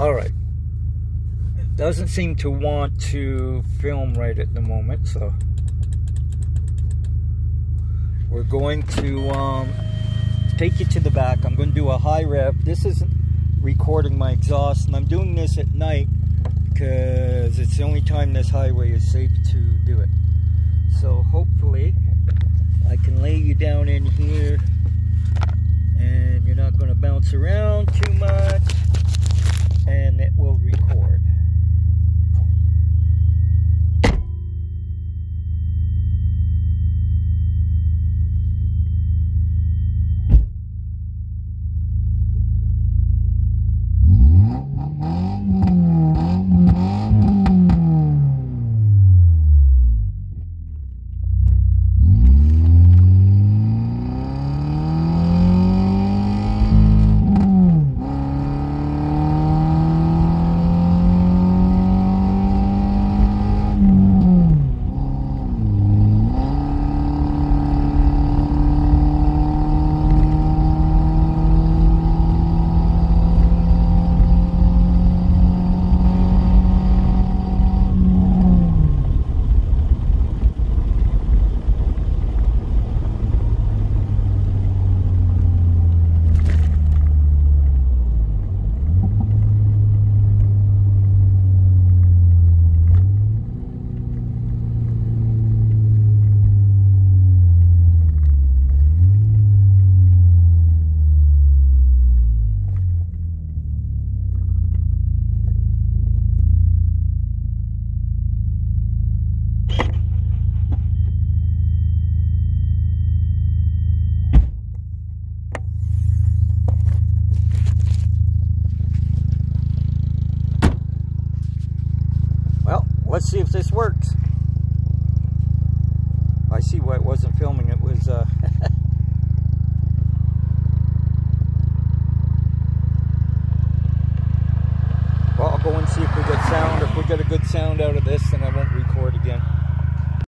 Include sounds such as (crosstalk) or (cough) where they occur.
All right. It doesn't seem to want to film right at the moment, so we're going to um, take you to the back. I'm going to do a high rev. This isn't recording my exhaust, and I'm doing this at night because it's the only time this highway is safe to do it. So hopefully I can lay you down in here and you're not going to bounce around too much let's see if this works. I see why it wasn't filming. It was, uh, (laughs) well, I'll go and see if we get sound. If we get a good sound out of this, then I won't record again.